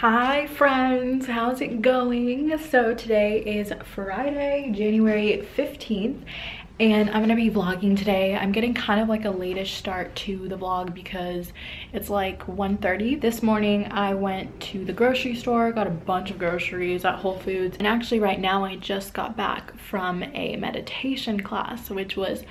Hi friends, how's it going? So today is Friday, January 15th and I'm gonna be vlogging today. I'm getting kind of like a latish start to the vlog because it's like 1.30. This morning I went to the grocery store, got a bunch of groceries at Whole Foods and actually right now I just got back from a meditation class which was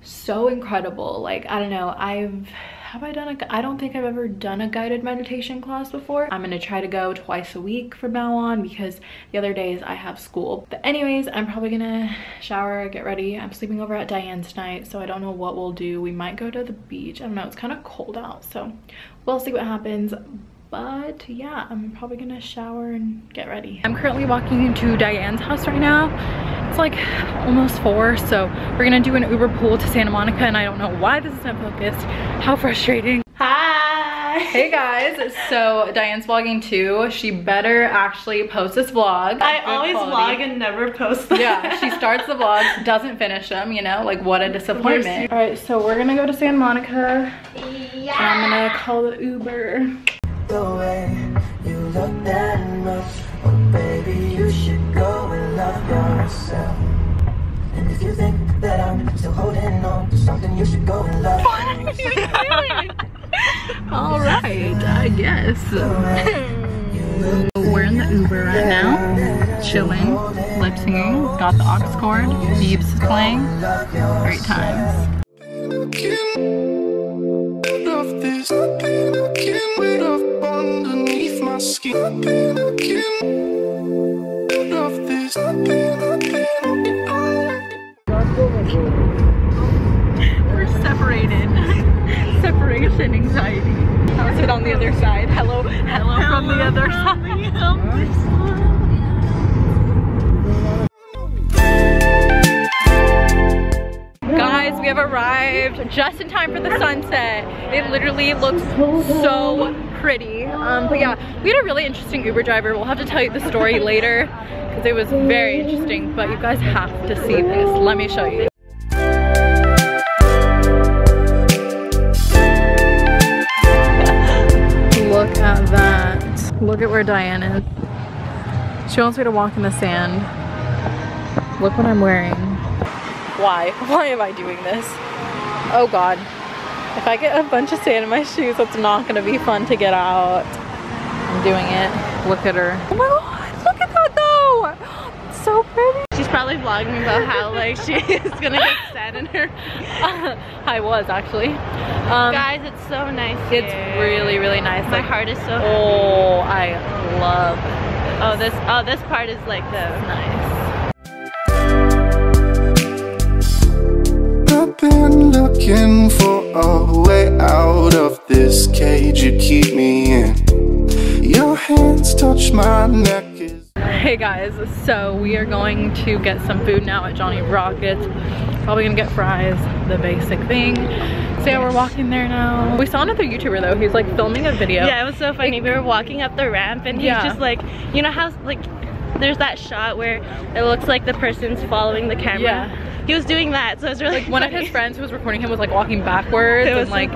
so incredible. Like, I don't know, I've have I done a, I don't think I've ever done a guided meditation class before. I'm gonna try to go twice a week from now on because the other days I have school. But anyways, I'm probably gonna shower, get ready. I'm sleeping over at Diane's tonight, so I don't know what we'll do. We might go to the beach. I don't know, it's kind of cold out, so we'll see what happens but yeah i'm probably gonna shower and get ready. I'm currently walking into diane's house right now. It's like almost four so we're gonna do an uber pool to santa monica and i don't know why this isn't focused how frustrating. Hi! Hey guys. So diane's vlogging too. She better actually post this vlog. I always quality. vlog and never post them. yeah she starts the vlogs doesn't finish them you know? Like what a disappointment. All right so we're gonna go to santa monica. Yeah. i'm gonna call the uber the way you look that much. Oh baby, you should go and love yourself. And if you think that I'm still holding on to something You should go and love What? are you doing? Alright, I guess. We're in the Uber right now Chilling, lip singing Got the aux cord, Biebs is playing. Great times We're separated. Separation anxiety. How's it on the other side? Hello, hello, hello from the other side. Guys, we have arrived just in time for the sunset. It literally looks so pretty. Um, but yeah, we had a really interesting Uber driver. We'll have to tell you the story later because it was very interesting. But you guys have to see this. Let me show you. Look at that. Look at where Diane is. She wants me to walk in the sand. Look what I'm wearing. Why? Why am I doing this? Oh God. If I get a bunch of sand in my shoes, it's not gonna be fun to get out. I'm doing it. Look at her. Oh my god, look at that though! It's so pretty. She's probably vlogging about how like she is gonna get sand in her. I was actually. Um, Guys, it's so nice Here. It's really, really nice. My like, heart is so Oh, I love Oh, this, oh, this part is like the nice. Looking for a way out of this cage you keep me in. Your hands touch my neck. Hey guys, so we are going to get some food now at Johnny Rockets. Probably gonna get fries, the basic thing. So yeah, we're walking there now. We saw another YouTuber though, he's like filming a video. Yeah, it was so funny. It, we were walking up the ramp and he's yeah. just like, you know how like there's that shot where it looks like the person's following the camera. Yeah he was doing that, so it was really like one of his friends who was recording him was like walking backwards and like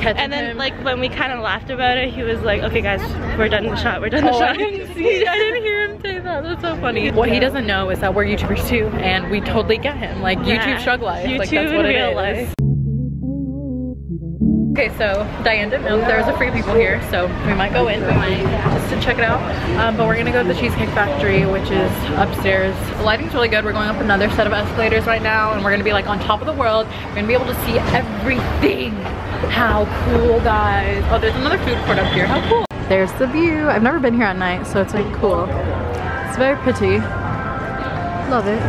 catching And then him. like when we kind of laughed about it, he was like, "Okay, guys, we're done the shot. We're done the oh, shot." I didn't see. I didn't hear him say that. That's so funny. What he doesn't know is that we're YouTubers too, and we totally get him. Like yeah. YouTube struggle life. YouTube like that's what it real is. life. Okay, so Diane didn't know there was a free people here, so we might go in. We might just to check it out. Um, but we're gonna go to the Cheesecake Factory, which is upstairs. The lighting's really good. We're going up another set of escalators right now, and we're gonna be like on top of the world. We're gonna be able to see everything. How cool, guys! Oh, there's another food court up here. How cool! There's the view. I've never been here at night, so it's like cool. It's very pretty. Love it.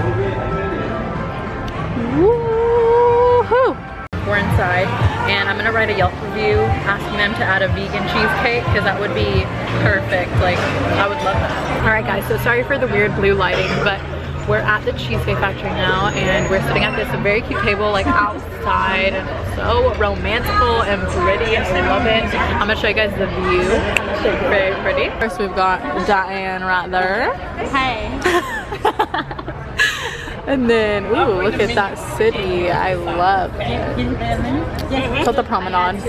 Woohoo! We're inside and I'm gonna write a Yelp review asking them to add a vegan cheesecake because that would be perfect like I would love that all right guys so sorry for the weird blue lighting but we're at the Cheesecake Factory now and we're sitting at this very cute table like outside and it's so romantical and pretty and I love it. I'm gonna show you guys the view. Very pretty. First we've got Diane right there. Hey. And then, ooh, look at that city. I love it. It's called the promenade.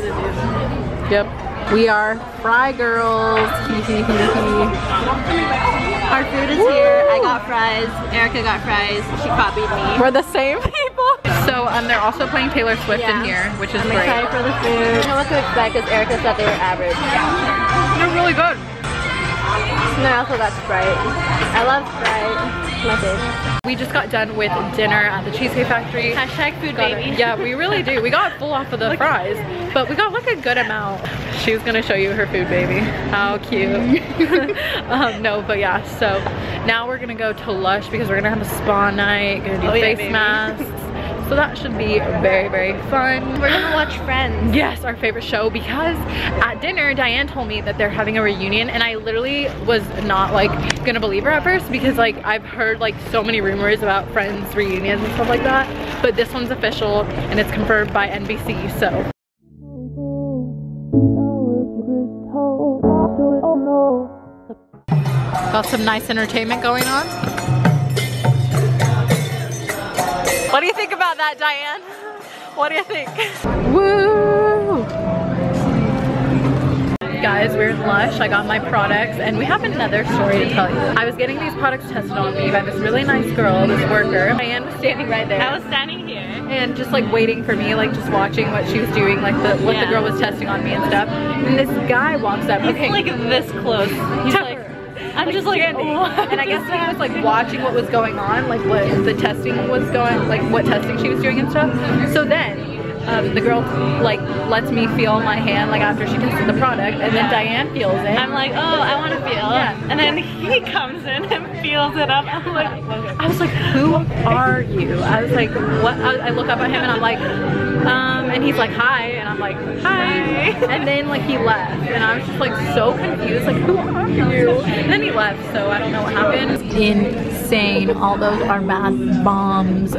Yep. We are fry girls. Our food is here. I got fries. Erica got fries. She copied me. We're the same people. So um, they're also playing Taylor Swift Yeah. in here, which is I'm great. excited for the food. I don't know what to expect because Erica said they were average. They're really good. And I also got Sprite. I love Sprite. My favorite. We just got done with dinner at the Cheesecake Factory. Hashtag food Got baby. Yeah, we really do. We got full off of the fries, but we got like a good amount. She's gonna show you her food, baby. How cute. um, no, but yeah, so now we're gonna go to Lush because we're gonna have a spa night, gonna do Oh, face baby. masks. So that should be very, very fun. We're gonna watch Friends. Yes, our favorite show because at dinner Diane told me that they're having a reunion and I literally was not like gonna believe her at first because like I've heard like so many rumors about Friends reunions and stuff like that but this one's official and it's confirmed by NBC so Got some nice entertainment going on. That, Diane? What do you think? Woo! Guys, we're in Lush. I got my products and we have another story to tell you. I was getting these products tested on me by this really nice girl, this worker. Diane was standing right there. I was standing here. and just like waiting for me, like just watching what she was doing, like the what Yeah. the girl was testing on me and stuff. And this guy walks up. He's Okay, like this close. He's like, I'm just like, and I guess he was like watching what was going on, like what the testing was going, like what testing she was doing and stuff. So then. Um, the girl like lets me feel my hand like after she tested the product and then Yeah. Diane feels it. I'm like, oh, I want to feel. Yeah. And then he comes in and feels it up. I'm like, I was like, who are you? I was like, what? I, I look up at him and I'm like, and he's like, hi, and I'm like, hi. And then like he left, and I was just like so confused, like, who are you? And then he left, so I don't know what happened. Insane. All those are bath bombs.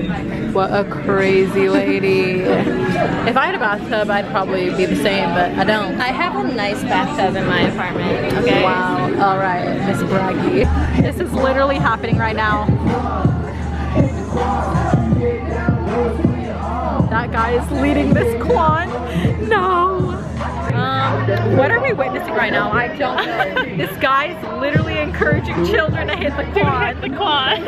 What a crazy lady. If I had a bathtub, I'd probably be the same, but I don't. I have a nice bathtub in my apartment. Okay. Wow. All right, Miss Braggy. This is literally happening right now. That guy is leading this Quan. No. Um, what are we witnessing right now? I don't know. this guy's literally encouraging children to hit the Quan. The Quan.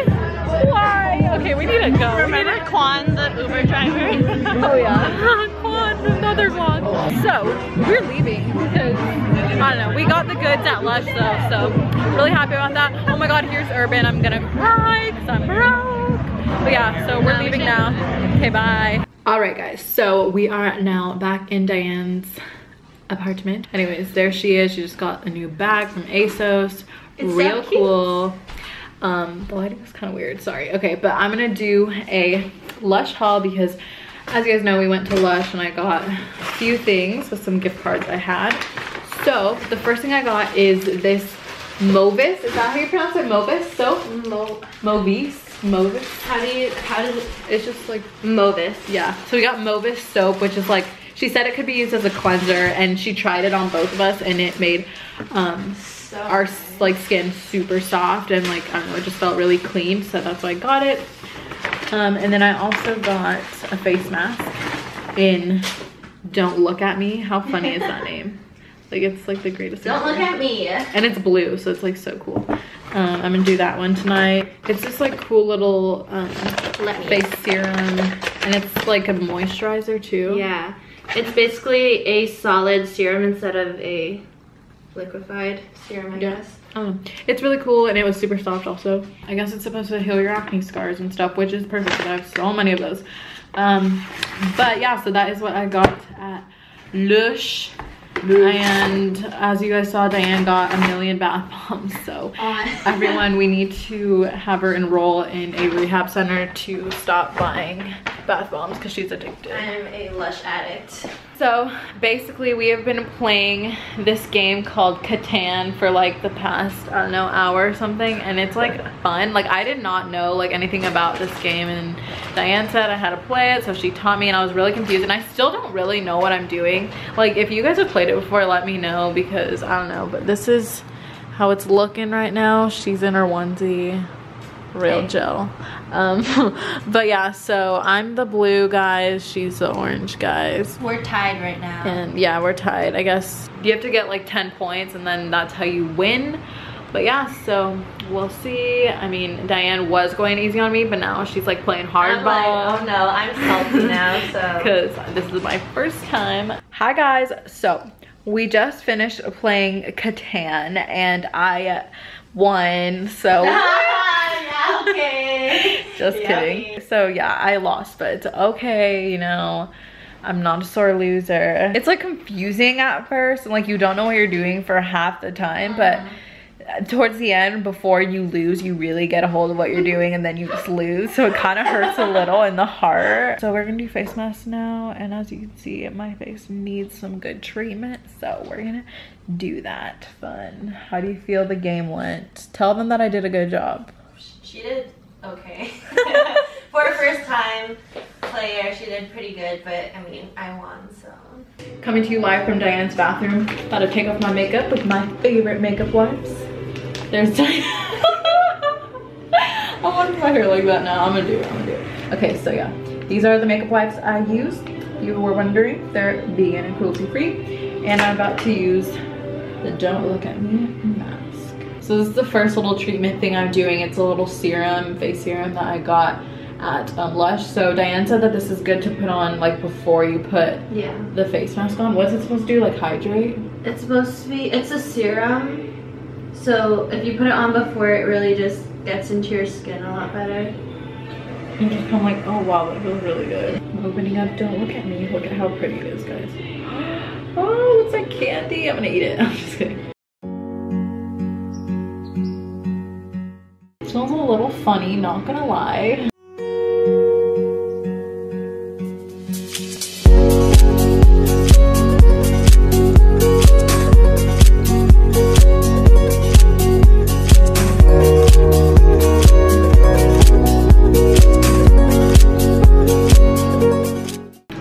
Why? Okay, we need to go. Remember Quan, the Uber driver? Oh yeah. Quan, another Quan. So, we're leaving because, I don't know, we got the goods at Lush though, so really happy about that. Oh my god, here's Urban. I'm gonna cry because I'm broke. But yeah, so we're leaving now. Okay, bye. Alright guys, so we are now back in Diane's apartment. Anyways, there she is. She just got a new bag from ASOS. It's so Real cute. cool. Um, the lighting was kind of weird, sorry. Okay, but I'm gonna do a Lush haul because as you guys know, we went to Lush and I got a few things with some gift cards I had. So the first thing I got is this Movis. Is that how you pronounce it? Movis soap? Mo Movis? Movis? how do you, how does it, It's just like Movis. yeah. So we got Movis soap, which is like she said it could be used as a cleanser, and she tried it on both of us, and it made um, So our like skin super soft, and like I don't know, it just felt really clean. So that's why I got it. Um, and then I also got a face mask in Don't Look at Me. How funny is that name? Like it's like the greatest. Don't look at me. And it's blue, so it's like so cool. Um, I'm gonna do that one tonight. It's just like cool little um, Let me. face serum, and it's like a moisturizer too. Yeah. It's basically a solid serum instead of a liquefied serum, I Yeah. guess. Um, it's really cool and it was super soft also. I guess it's supposed to heal your acne scars and stuff, which is perfect 'cause I have so many of those. Um, but yeah, so that is what I got at Lush. And as you guys saw, Diane got a million bath bombs. So everyone, we need to have her enroll in a rehab center to stop buying bath bombs because she's addicted. I'm a Lush addict. So basically we have been playing this game called Catan for like the past, I don't know, hour or something and it's like fun. Like I did not know like anything about this game and Diane said I had to play it so she taught me and I was really confused and I still don't really know what I'm doing. Like if you guys have played it before let me know because I don't know but this is how it's looking right now. She's in her onesie. Real Hey. gel. Um, but yeah, so I'm the blue guys. She's the orange guys. We're tied right now. And yeah, we're tied. I guess you have to get like 10 points and then that's how you win. But yeah, so we'll see. I mean, Diane was going easy on me, but now she's like playing hardball. Like, oh no, I'm salty now, so. Because this is my first time. Hi guys, so we just finished playing Catan and I won, so. okay. just kidding. So yeah, I lost, but it's okay, you know. I'm not a sore loser. It's like confusing at first and like you don't know what you're doing for half the time, but uh-huh towards the end before you lose you really get a hold of what you're doing and then you just lose so it kind of hurts a little in the heart so we're gonna do face masks now and as you can see my face needs some good treatment so we're gonna do that fun how do you feel the game went tell them that i did a good job she did okay for a first time player she did pretty good but i mean i won so coming to you live from diane's bathroom about to take off my makeup with my favorite makeup wipes there's time. I want my hair like that now. I'm gonna do it. I'm gonna do it. Okay, so yeah. These are the makeup wipes I use. You were wondering, they're vegan and cruelty free. And I'm about to use the Don't Look at Me mask. So this is the first little treatment thing I'm doing. It's a little serum, face serum that I got at um, Lush. So Diane said that this is good to put on like before you put yeah. the face mask on. What's it supposed to do? Like hydrate? It's supposed to be, it's a serum so if you put it on before, it really just gets into your skin a lot better. And just come like, oh wow, that feels really good. I'm opening up, don't look at me. Look at how pretty it is, guys. Oh, it's like candy. I'm gonna eat it. I'm just kidding. Smells a little funny, not gonna lie.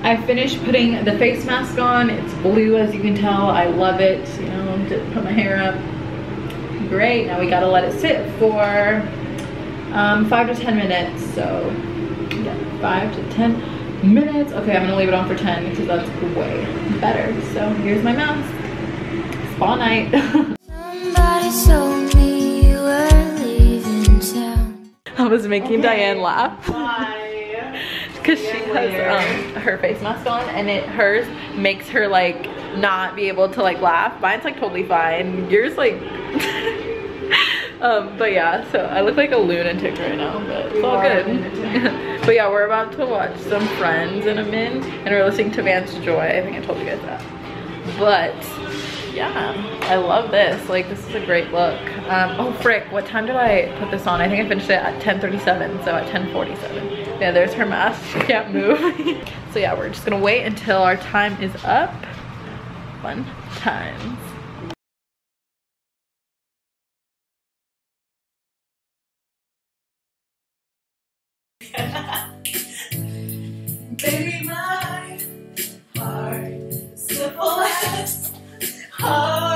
I finished putting the face mask on. It's blue as you can tell. I love it. You know, to put my hair up. Great. Now we gotta let it sit for um, five to 10 minutes. So yeah, five to 10 minutes. Okay, I'm gonna leave it on for 10 because that's way better. So here's my mask. Spa night. I was making Diane laugh. Why? because she has um, her face mask on and it hers makes her like not be able to like laugh mine's like totally fine yours like um but yeah so i look like a lunatic right now but it's all good but yeah we're about to watch some friends in a min, and we're listening to vance joy i think i told you guys that but yeah i love this like this is a great look um oh frick what time did i put this on i think i finished it at 10.37, so at 10.47. yeah, there's her mask. She can't move. so yeah, we're just gonna wait until our time is up. Fun times. Baby, my heart simple as hard